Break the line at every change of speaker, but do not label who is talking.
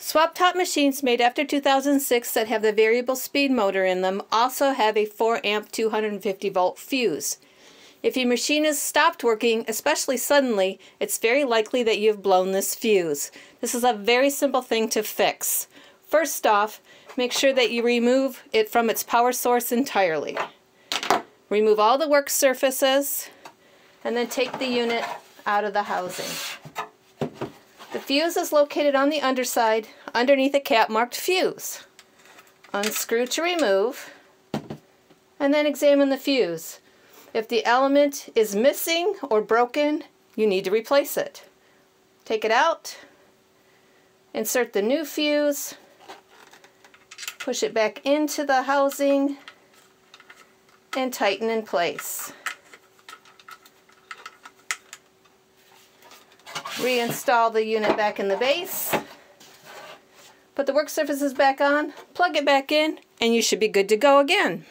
SwapTop machines made after 2006 that have the variable speed motor in them also have a 4 amp 250 volt fuse. If your machine has stopped working, especially suddenly, it's very likely that you've blown this fuse. This is a very simple thing to fix. First off, make sure that you remove it from its power source entirely. Remove all the work surfaces and then take the unit out of the housing. The fuse is located on the underside underneath a cap marked fuse. Unscrew to remove and then examine the fuse. If the element is missing or broken, you need to replace it. Take it out, insert the new fuse, push it back into the housing, and tighten in place. Reinstall the unit back in the base. Put the work surfaces back on, plug it back in, and you should be good to go again.